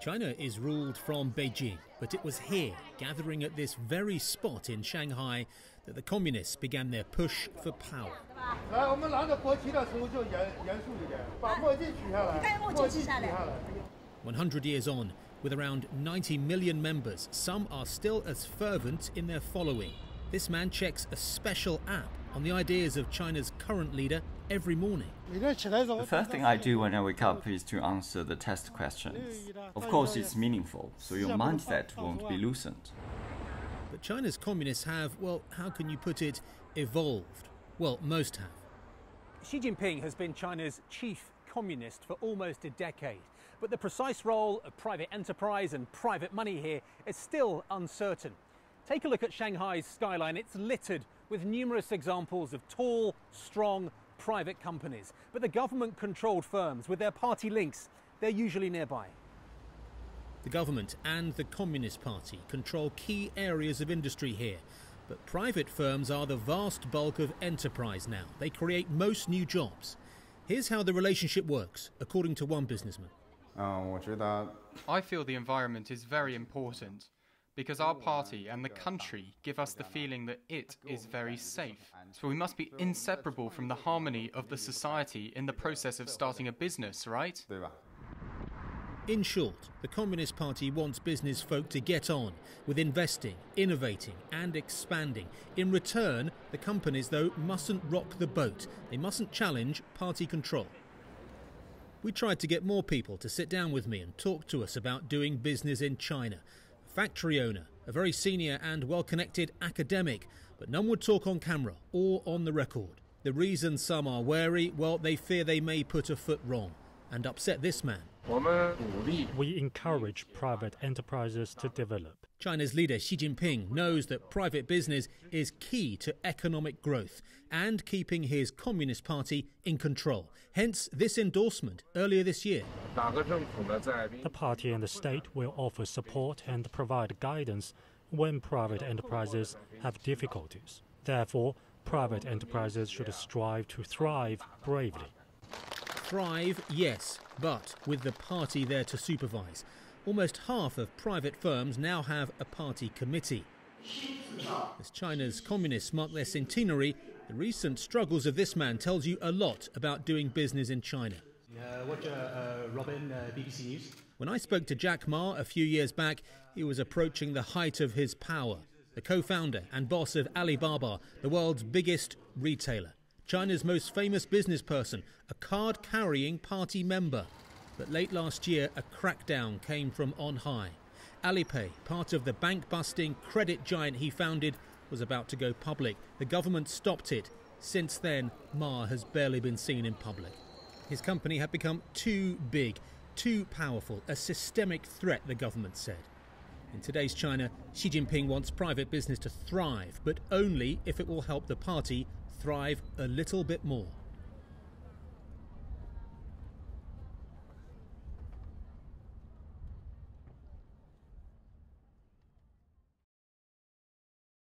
China is ruled from Beijing, but it was here, gathering at this very spot in Shanghai, that the communists began their push for power. One hundred years on, with around 90 million members, some are still as fervent in their following this man checks a special app on the ideas of China's current leader every morning. The first thing I do when I wake up is to answer the test questions. Of course, it's meaningful, so your mindset won't be loosened. But China's communists have, well, how can you put it, evolved. Well, most have. Xi Jinping has been China's chief communist for almost a decade. But the precise role of private enterprise and private money here is still uncertain. Take a look at Shanghai's skyline. It's littered with numerous examples of tall, strong, private companies. But the government controlled firms, with their party links, they're usually nearby. The government and the Communist Party control key areas of industry here. But private firms are the vast bulk of enterprise now. They create most new jobs. Here's how the relationship works, according to one businessman. I feel the environment is very important because our party and the country give us the feeling that it is very safe. So we must be inseparable from the harmony of the society in the process of starting a business, right? In short, the Communist Party wants business folk to get on with investing, innovating, and expanding. In return, the companies, though, mustn't rock the boat. They mustn't challenge party control. We tried to get more people to sit down with me and talk to us about doing business in China. Factory owner, a very senior and well connected academic, but none would talk on camera or on the record. The reason some are wary, well, they fear they may put a foot wrong and upset this man. We encourage private enterprises to develop. China's leader Xi Jinping knows that private business is key to economic growth and keeping his Communist Party in control. Hence, this endorsement earlier this year. The party and the state will offer support and provide guidance when private enterprises have difficulties. Therefore, private enterprises should strive to thrive bravely. Thrive, yes, but with the party there to supervise. Almost half of private firms now have a party committee. As China's communists mark their centenary, the recent struggles of this man tells you a lot about doing business in China. watch uh, Robin, uh, BBC News. When I spoke to Jack Ma a few years back, he was approaching the height of his power. The co founder and boss of Alibaba, the world's biggest retailer. China's most famous business person, a card carrying party member. But late last year, a crackdown came from on high. Alipay, part of the bank busting credit giant he founded, was about to go public. The government stopped it. Since then, Ma has barely been seen in public. His company had become too big, too powerful, a systemic threat, the government said. In today's China, Xi Jinping wants private business to thrive, but only if it will help the party thrive a little bit more.